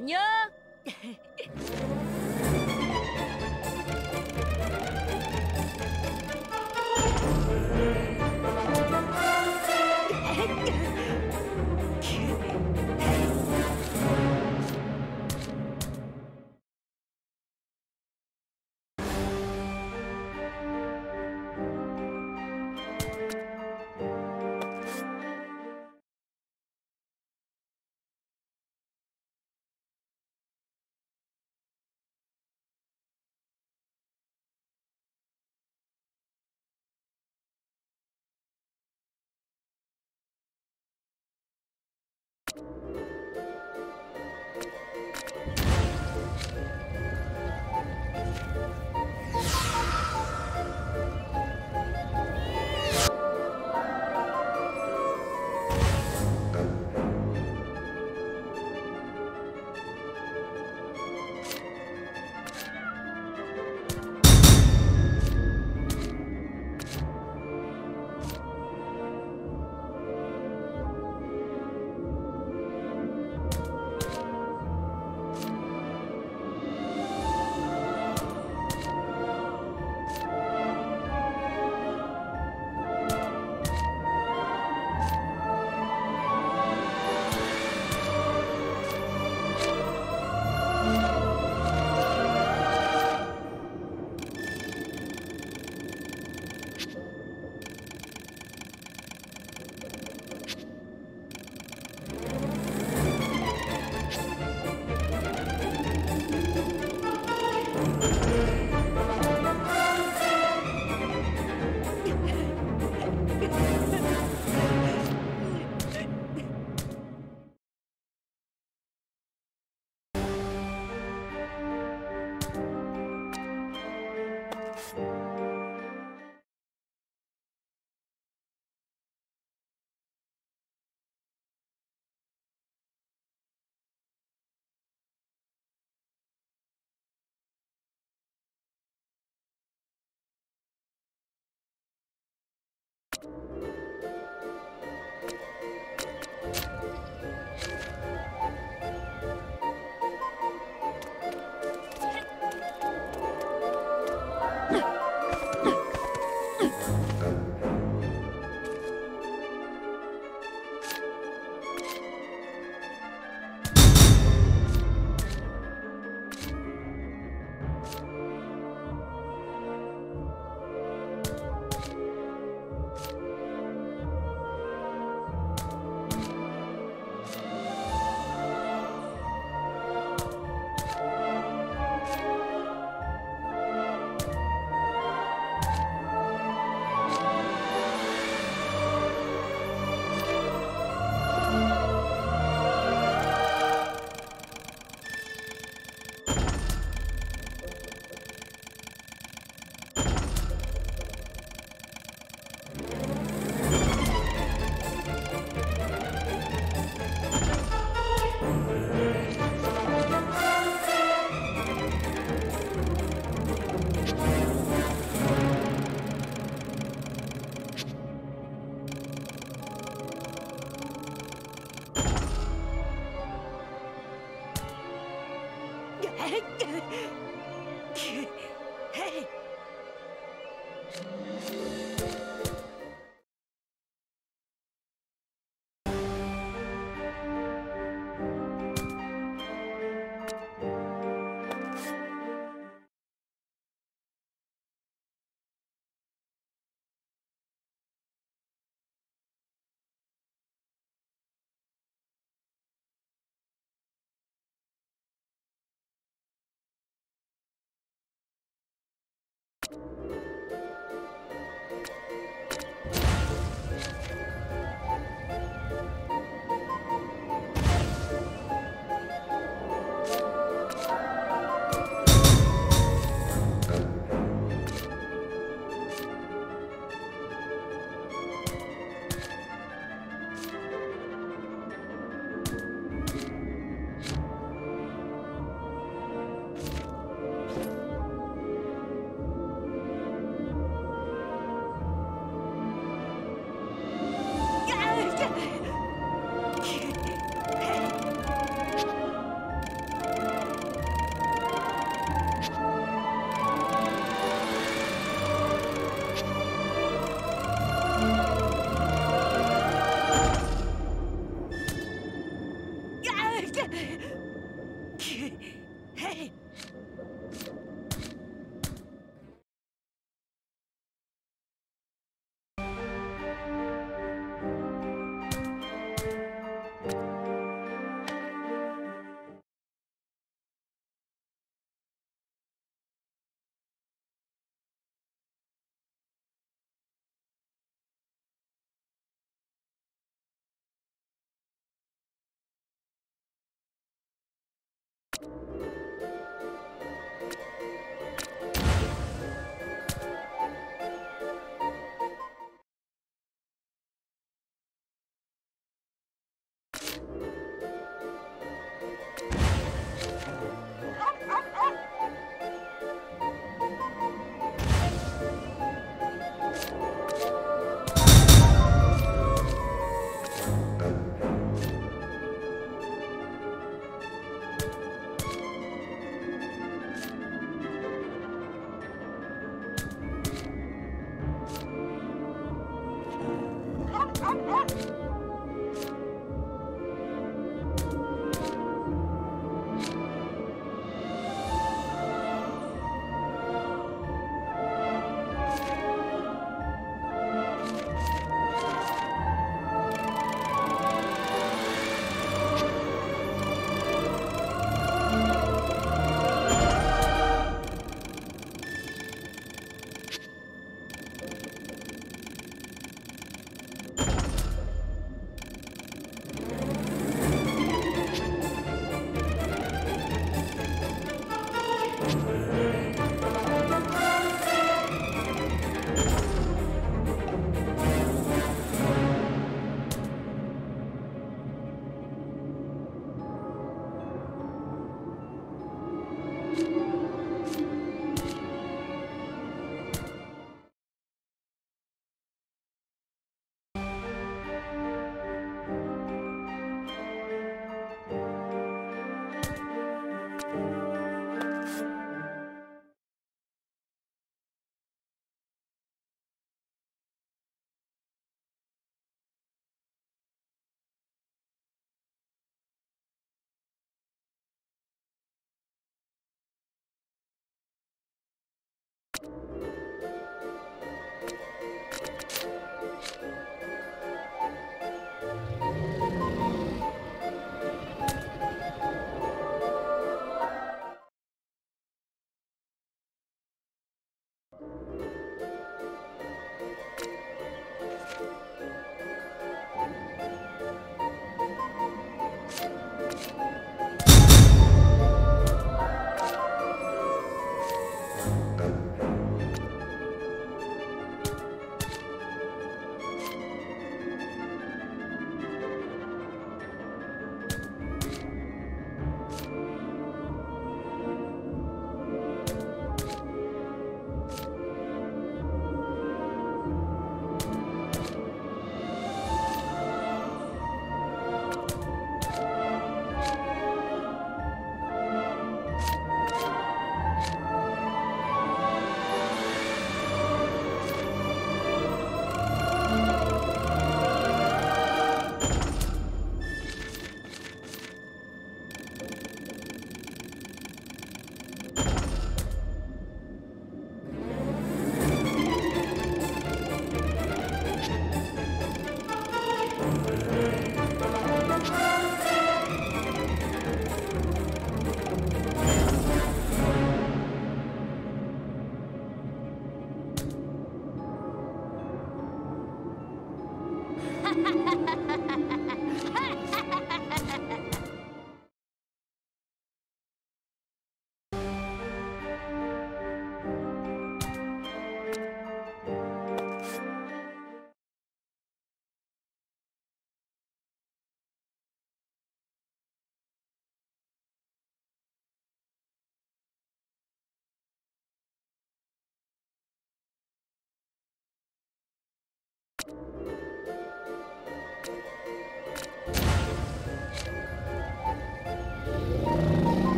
玩意。ゃな。はい。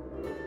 You